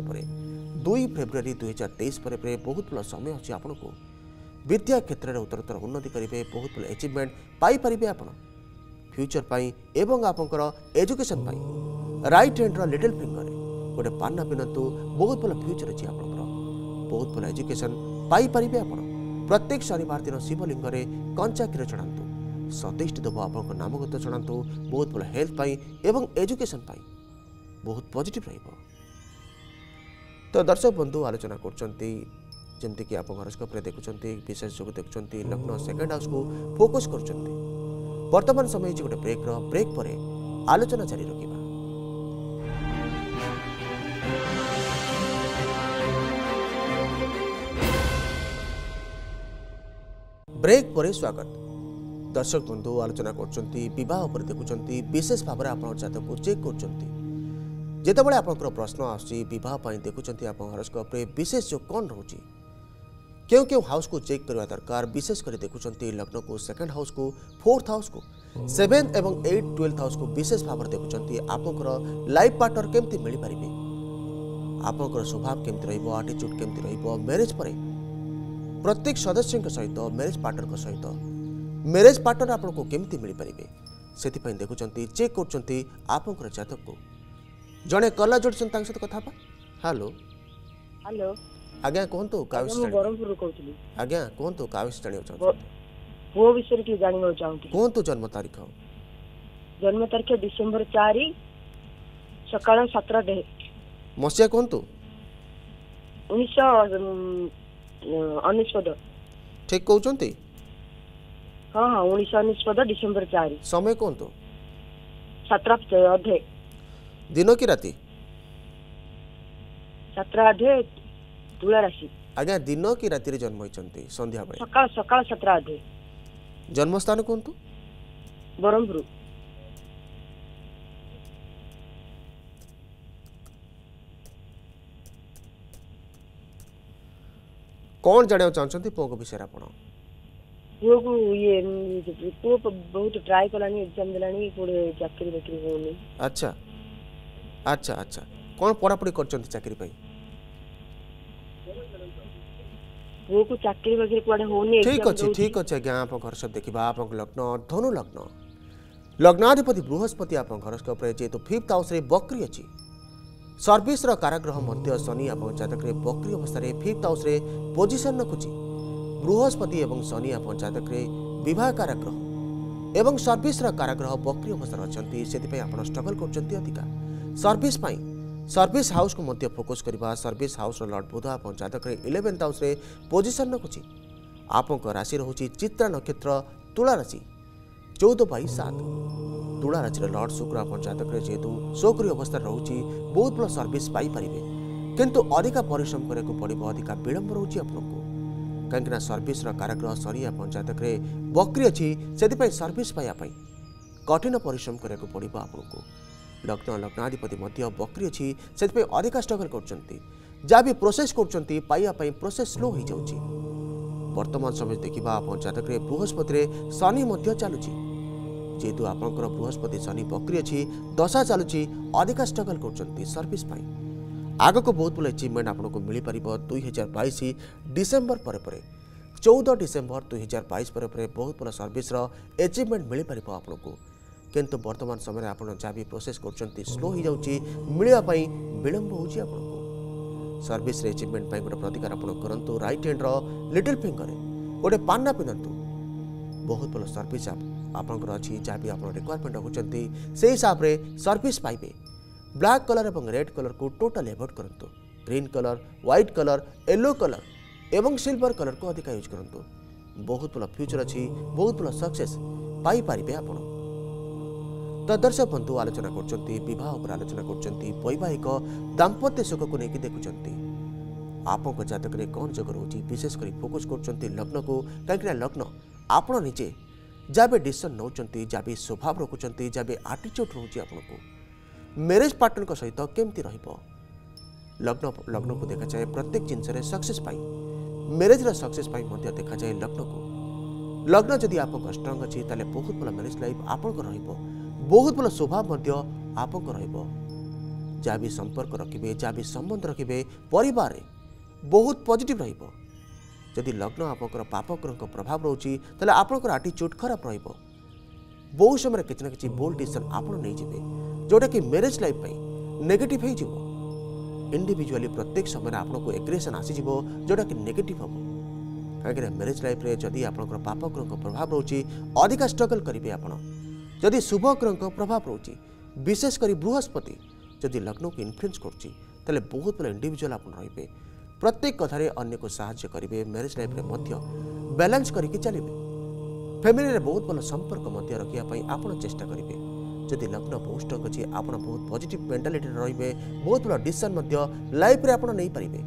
दुई फेब्रुआरी दुई हजार तेईस पर बहुत भल समय अच्छे आपन को विद्या क्षेत्र में उत्तरोत्तर उन्नति करेंगे बहुत भले एचिवमेंट पाई आपड़ फ्यूचर पर आपंकर एजुकेशन रईट हेंड्र लिटिल फिंगर गोटे पाना पिंधु बहुत भल फ्यूचर अच्छी आप बहुत भल एजुकेशन पाई आप प्रत्येक शनिवार दिन शिवलिंग में कंचा क्षीर चढ़ातु ସତେଇଶଟି ଦେବ ଆପଣଙ୍କ ନାମଗତ ଜଣାନ୍ତୁ ବହୁତ ଭଲ ହେଲ୍ଥ ପାଇଁ ଏବଂ ଏଜୁକେସନ୍ ପାଇଁ ବହୁତ ପଜିଟିଭ୍ ରହିବ ତ ଦର୍ଶକ ବନ୍ଧୁ ଆଲୋଚନା କରୁଛନ୍ତି ଯେମିତିକି ଆପଣ ହରସ୍କୋପ୍ରେ ଦେଖୁଛନ୍ତି ବିଶେଷ ଯୋଗୁଁ ଦେଖୁଛନ୍ତି ଲଗ୍ନ ସେକେଣ୍ଡ ହାଉସ୍କୁ ଫୋକସ୍ କରୁଛନ୍ତି ବର୍ତ୍ତମାନ ସମୟ ହେଉଛି ଗୋଟେ ବ୍ରେକ୍ର ବ୍ରେକ୍ ପରେ ଆଲୋଚନା ଜାରି ରଖିବା ବ୍ରେକ୍ ପରେ ସ୍ୱାଗତ दर्शक बंधु आलोचना करवाह पर देखुं विशेष भाव में आपको জাতকু चेक करते যেতবে प्रश्न প্রশ্ন আসছে বিবাহ দেখুছেন আপনার হরস্কোপে বিশেষ যোগ क्यों हाउस को चेक करने दरकार विशेषकर देखुं लग्न को सेकेंड हाउस को फोर्थ हाउस को सेभेन्थ एवं एट ट्वेल्थ हाउस को विशेष भाव में देखुं आपंकर लाइफ पार्टनर केमती मिल पारे आपंकर स्वभाव केमती रटिच्यूड केमती रेरेज पर प्रत्येक सदस्य सहित मेरेज पार्टनर सहित मेरेज पार्टनर आपको कमी मिल पारे से देखुं चेक कर जतक को जड़े कला जोड़ सहित कथा हेलो हेलो आज्ञा कहतु आज्ञा कहतु जाना पुओ जन्म तारीख जन्म तारीख डिसेंबर चार सका सतर मसीहा कहत ठीक कहते ହଁ ହଁ ଉଣେଇଶ ଅନେଶ୍ୱତ ଡିସେମ୍ବର ଚାରି ସମୟ କୁହନ୍ତୁ ସାତଟା ଅଧେ ଦିନ କି ରାତି ସାତଟା ଅଧେ ତୁଳା ରାଶି ଆଜ୍ଞା ଦିନ କି ରାତିରେ ଜନ୍ମ ହୋଇଛନ୍ତି ସନ୍ଧ୍ୟାବେଳେ ସକାଳ ସକାଳ ସାତଟା ଅଧେ ଜନ୍ମସ୍ଥାନ କୁହନ୍ତୁ ବ୍ରହ୍ମପୁର କ'ଣ ଜାଣିବାକୁ ଚାହୁଁଛନ୍ତି ପୁଅଙ୍କ ବିଷୟରେ ଆପଣ ପୁଅକୁ ଇଏ ପୁଅ ବହୁତ ଟ୍ରାଏ କଲାଣି ଏକ୍ଜାମ ଦେଲାଣି ପୁଣି ଚାକିରି ବାକିରି ହଉନି ଆଚ୍ଛା ଆଚ୍ଛା ଆଚ୍ଛା କ'ଣ ପଢ଼ାପଢ଼ି କରିଛନ୍ତି ଚାକିରି ପାଇଁ ପୁଅକୁ ଚାକିରି ବାକିରି କୁଆଡ଼େ ହଉନି ଠିକ୍ ଅଛି ଠିକ୍ ଅଛି ଆଜ୍ଞା ଆପଣଙ୍କ ଘର ସବୁ ଦେଖିବା ଆପଣଙ୍କ ଲଗ୍ନ ଧନୁ ଲଗ୍ନ ଲଗ୍ନାଧିପତି ବୃହସ୍ପତି ଆପଣଙ୍କ ହରସ୍କୋପ୍ରେ ଯେହେତୁ ଫିଫ୍ଥ ହାଉସ୍ରେ ବକ୍ରି ଅଛି ସର୍ଭିସର କାରାଗ୍ରହ ମଧ୍ୟ ଶନି ଆପଣଙ୍କ ଜାତକରେ ବକ୍ରି ଅବସ୍ଥାରେ ଫିଫ୍ଥ ହାଉସ୍ରେ ପୋଜିସନ୍ ରଖୁଛି ବୃହସ୍ପତି ଏବଂ ଶନି ଆପଣଙ୍କ ଜାତକରେ ବିବାହ କାରାଗ୍ରହ ଏବଂ ସର୍ଭିସର କାରାଗ୍ରହ ବକ୍ରି ଅବସ୍ଥାରେ ଅଛନ୍ତି ସେଥିପାଇଁ ଆପଣ ଷ୍ଟ୍ରଗଲ୍ କରୁଛନ୍ତି ଅଧିକା ସର୍ଭିସ୍ ପାଇଁ ସର୍ଭିସ୍ ହାଉସ୍କୁ ମଧ୍ୟ ଫୋକସ୍ କରିବା ସର୍ଭିସ୍ ହାଉସ୍ର ଲର୍ଡ଼ ବୁଧ ଆପଣ ଜାତକରେ ଇଲେଭେନ୍ଥ ହାଉସ୍ରେ ପୋଜିସନ୍ ରଖୁଛି ଆପଣଙ୍କ ରାଶି ରହୁଛି ଚିତ୍ରା ନକ୍ଷତ୍ର ତୁଳା ରାଶି ଚଉଦ ବାଇ ସାତ ତୁଳା ରାଶିର ଲର୍ଡ଼ ଶୁକ୍ର ଆପଣ ଜାତକରେ ଯେହେତୁ ସୋକରୀ ଅବସ୍ଥାରେ ରହୁଛି ବହୁତ ଭଲ ସର୍ଭିସ୍ ପାଇପାରିବେ କିନ୍ତୁ ଅଧିକା ପରିଶ୍ରମ କରିବାକୁ ପଡ଼ିବ ଅଧିକା ବିଳମ୍ବ ରହୁଛି ଆପଣଙ୍କୁ କାହିଁକିନା ସର୍ଭିସର କାରାଗୃହ ସରିଆ ପଞ୍ଚାୟତରେ ବକ୍ରି ଅଛି ସେଥିପାଇଁ ସର୍ଭିସ ପାଇବା ପାଇଁ କଠିନ ପରିଶ୍ରମ କରିବାକୁ ପଡ଼ିବ ଆପଣଙ୍କୁ ଲଗ୍ନ ଲଗ୍ନାଧିପତି ମଧ୍ୟ ବକ୍ରି ଅଛି ସେଥିପାଇଁ ଅଧିକା ଷ୍ଟ୍ରଗଲ୍ କରୁଛନ୍ତି ଯାହା ବି ପ୍ରୋସେସ୍ କରୁଛନ୍ତି ପାଇବା ପାଇଁ ପ୍ରୋସେସ୍ ସ୍ଲୋ ହୋଇଯାଉଛି ବର୍ତ୍ତମାନ ସମୟ ଦେଖିବା ପଞ୍ଚାୟତରେ ବୃହସ୍ପତିରେ ଶନି ମଧ୍ୟ ଚାଲୁଛି ଯେହେତୁ ଆପଣଙ୍କର ବୃହସ୍ପତି ଶନି ବକ୍ରି ଅଛି ଦଶା ଚାଲୁଛି ଅଧିକା ଷ୍ଟ୍ରଗଲ୍ କରୁଛନ୍ତି ସର୍ଭିସ୍ ପାଇଁ ଆଗକୁ ବହୁତ ଭଲ ଏଚିଭମେଣ୍ଟ ଆପଣଙ୍କୁ ମିଳିପାରିବ ଦୁଇ ହଜାର ବାଇଶ ଡିସେମ୍ବର ପରେ ପରେ ଚଉଦ ଡିସେମ୍ବର ଦୁଇ ହଜାର ବାଇଶ ପରେ ପରେ ବହୁତ ଭଲ ସର୍ଭିସର ଏଚିଭମେଣ୍ଟ ମିଳିପାରିବ ଆପଣଙ୍କୁ କିନ୍ତୁ ବର୍ତ୍ତମାନ ସମୟରେ ଆପଣ ଯାହା ବି ପ୍ରୋସେସ୍ କରୁଛନ୍ତି ସ୍ଲୋ ହୋଇଯାଉଛି ମିଳିବା ପାଇଁ ବିଳମ୍ବ ହେଉଛି ଆପଣଙ୍କୁ ସର୍ଭିସରେ ଏଚିଭମେଣ୍ଟ ପାଇଁ ଗୋଟେ ପ୍ରତିକାର ଆପଣ କରନ୍ତୁ ରାଇଟ୍ ହ୍ୟାଣ୍ଡର ଲିଟିଲ୍ ଫିଙ୍ଗରରେ ଗୋଟେ ପାନ୍ନା ପିନ୍ଧନ୍ତୁ ବହୁତ ଭଲ ସର୍ଭିସ୍ ଆପଣଙ୍କର ଅଛି ଯାହା ବି ଆପଣ ରିକ୍ୱାରମେଣ୍ଟ ରଖୁଛନ୍ତି ସେହି ହିସାବରେ ସର୍ଭିସ୍ ପାଇବେ ବ୍ଲାକ୍ କଲର୍ ଏବଂ ରେଡ୍ କଲର୍କୁ ଟୋଟାଲି ଆଭଏଡ଼୍ କରନ୍ତୁ green colour white colour yellow colour ଏବଂ ସିଲ୍ଭର କଲର୍କୁ ଅଧିକା ୟୁଜ୍ କରନ୍ତୁ ବହୁତ ଭଲ ଫ୍ୟୁଚର୍ ଅଛି ବହୁତ ଭଲ ସକ୍ସେସ୍ ପାଇପାରିବେ ଆପଣ ତ ଦର୍ଶକ ବନ୍ଧୁ ଆଲୋଚନା କରୁଛନ୍ତି ବିବାହ ଉପରେ ଆଲୋଚନା କରୁଛନ୍ତି ବୈବାହିକ ଦାମ୍ପତ୍ୟ ସୁଖକୁ ନେଇକି ଦେଖୁଛନ୍ତି ଆପଣଙ୍କ ଜାତକରେ କ'ଣ ଯୋଗ ରହୁଛି ବିଶେଷ କରି ଫୋକସ୍ କରୁଛନ୍ତି ଲଗ୍ନକୁ କାହିଁକିନା ଲଗ୍ନ ଆପଣ ନିଜେ ଯାହା ବି ଡିସିସନ୍ ନେଉଛନ୍ତି ଯାହା ବି ସ୍ୱଭାବ ରଖୁଛନ୍ତି ଯାହା ବି ଆଟିଚ୍ୟୁଡ଼୍ ରହୁଛି ଆପଣଙ୍କୁ ମ୍ୟାରେଜ୍ ପାର୍ଟନରଙ୍କ ସହିତ କେମିତି ରହିବ ଲଗ୍ନ ଲଗ୍ନକୁ ଦେଖାଯାଏ ପ୍ରତ୍ୟେକ ଜିନିଷରେ ସକ୍ସେସ୍ ପାଇଁ ମ୍ୟାରେଜ୍ର ସକ୍ସେସ୍ ପାଇଁ ମଧ୍ୟ ଦେଖାଯାଏ ଲଗ୍ନକୁ ଲଗ୍ନ ଯଦି ଆପଣଙ୍କ ଷ୍ଟ୍ରଙ୍ଗ ଅଛି ତାହେଲେ ବହୁତ ଭଲ ମ୍ୟାରେଜ୍ ଲାଇଫ୍ ଆପଣଙ୍କ ରହିବ ବହୁତ ଭଲ ସ୍ୱଭାବ ମଧ୍ୟ ଆପଣଙ୍କ ରହିବ ଯାହା ବି ସମ୍ପର୍କ ରଖିବେ ଯାହା ବି ସମ୍ବନ୍ଧ ରଖିବେ ପରିବାରରେ ବହୁତ ପଜିଟିଭ୍ ରହିବ ଯଦି ଲଗ୍ନ ଆପଣଙ୍କର ପାପଗ୍ରହଙ୍କ ପ୍ରଭାବ ରହୁଛି ତାହେଲେ ଆପଣଙ୍କର ଆଟିଚ୍ୟୁଡ଼୍ ଖରାପ ରହିବ ବହୁ ସମୟରେ କିଛି ନା କିଛି ବୋଲ୍ଡ ଡିସିସନ୍ ଆପଣ ନେଇଯିବେ ᱡᱚᱴᱟ ᱠᱤ ᱢᱮરેᱡ ᱞᱟᱭᱯ ᱯᱮ ᱱᱮᱜᱮᱴᱤᱵ ᱦᱮᱡ ᱡᱤᱵᱚ ᱤᱱᱰᱤᱵᱤᱡᱩᱟᱞᱤ ᱯᱨᱚᱛᱮᱠ ᱥᱚᱢᱚᱭ ᱨᱮ ᱟᱯᱱᱚ ᱠᱚ ᱮᱜᱨᱮᱥᱚᱱ ᱟᱥᱤ ᱡᱤᱵᱚ ᱡᱚᱴᱟ ᱠᱤ ᱱᱮᱜᱮᱴᱤᱵ ᱦᱚᱵᱚ ᱟᱠᱟᱱᱟ ᱢᱮરેᱡ ᱞᱟᱭᱯ ᱨᱮ ᱡᱚᱫᱤ ᱟᱯᱱᱚ ᱠᱚ ᱯᱟᱯᱚ ᱜᱨᱦᱚ ᱠᱚ ᱯᱨᱚᱵᱷᱟᱵ ᱨᱚᱪᱤ ᱟᱫᱤᱠᱟ ᱥᱴᱨᱟᱜᱟᱞ ᱠᱟᱨᱤᱵᱮ ᱟᱯᱱᱚ ᱡᱚᱫᱤ ᱥᱩᱵᱷᱚ ᱜᱨᱦᱚ ᱠᱚ ᱯᱨᱚᱵᱷᱟᱵ ᱨᱚᱪᱤ ᱵᱤᱥᱮᱥ ᱠᱟᱨᱤ ᱵૃહᱚᱥᱯᱛᱤ ᱡᱚᱫᱤ ᱞᱟ ଯଦି ଲଗ୍ନ ପୌଷ୍ଟ ଅଛି ଆପଣ ବହୁତ ପଜିଟିଭ୍ ମେଣ୍ଟାଲିଟିରେ ରହିବେ ବହୁତ ଭଲ ଡିସିସନ୍ ମଧ୍ୟ ଲାଇଫ୍ରେ ଆପଣ ନେଇପାରିବେ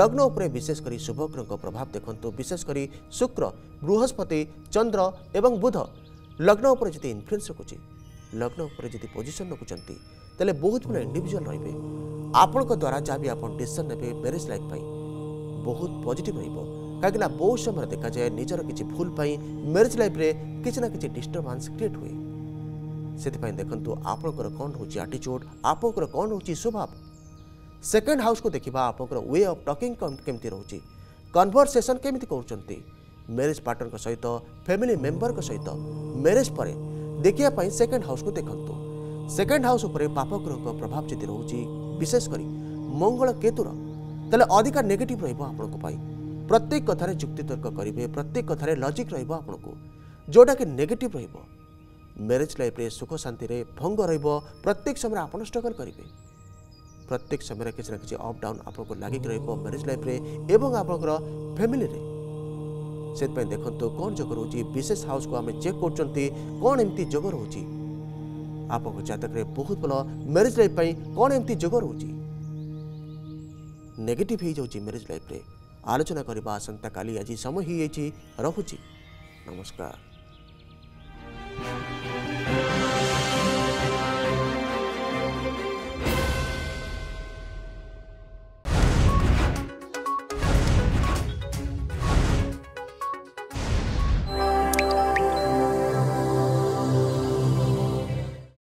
ଲଗ୍ନ ଉପରେ ବିଶେଷ କରି ଶୁଭଗ୍ରହଙ୍କ ପ୍ରଭାବ ଦେଖନ୍ତୁ ବିଶେଷ କରି ଶୁକ୍ର ବୃହସ୍ପତି ଚନ୍ଦ୍ର ଏବଂ ବୁଧ ଲଗ୍ନ ଉପରେ ଯଦି ଇନଫ୍ଲୁଏନ୍ସ ରଖୁଛି ଲଗ୍ନ ଉପରେ ଯଦି ପୋଜିସନ୍ ରଖୁଛନ୍ତି ତାହେଲେ ବହୁତ ଭଲ ଇଣ୍ଡିଭିଜୁଆଲ୍ ରହିବେ ଆପଣଙ୍କ ଦ୍ୱାରା ଯାହା ବି ଆପଣ ଡିସିସନ୍ ନେବେ ମ୍ୟାରେଜ୍ ଲାଇଫ୍ ପାଇଁ ବହୁତ ପଜିଟିଭ୍ ରହିବ କାହିଁକିନା ବହୁତ ସମୟରେ ଦେଖାଯାଏ ନିଜର କିଛି ଭୁଲ ପାଇଁ ମ୍ୟାରେଜ୍ ଲାଇଫ୍ରେ କିଛି ନା କିଛି ଡିଷ୍ଟର୍ବାନ୍ସ କ୍ରିଏଟ୍ ହୁଏ से देखु आपणकर कौन रोच आटीच्यूड आप कौन रोच स्वभाव सेकेंड हाउस को देखा आप वे अफ टकिंग कमी रोच कनभरसेसन केमी कर मेरेज पार्टनर सहित फैमिली मेम्बर सहित मेरेज पर देखापी सेकेंड हाउस को देखु सेकेंड हाउस पापग्रह प्रभाव जी रोज विशेषकर मंगल केतुर तेल अधिका नेगेट रोक प्रत्येक कथा जुक्ति तर्क करेंगे प्रत्येक कथा लजिक रोक कि नेगेटिव रहा मेरेज लाइफ सुख शांति में भंग रत्येक समय आपड़ स्ट्रगल करेंगे प्रत्येक समय किसी ना कि अपडाउन आप लग रेज लाइफ आप फैमिली रे। से देखो कौन जग रो विशेष हाउस को आम चेक करोग रोज आप जतक बहुत भल मेरेज लाइफ कौन एम जोग रोज नेगेटिव हो जाए मेरेज लाइफ आलोचना करने आसंता का आज समय ही रखुच्छी नमस्कार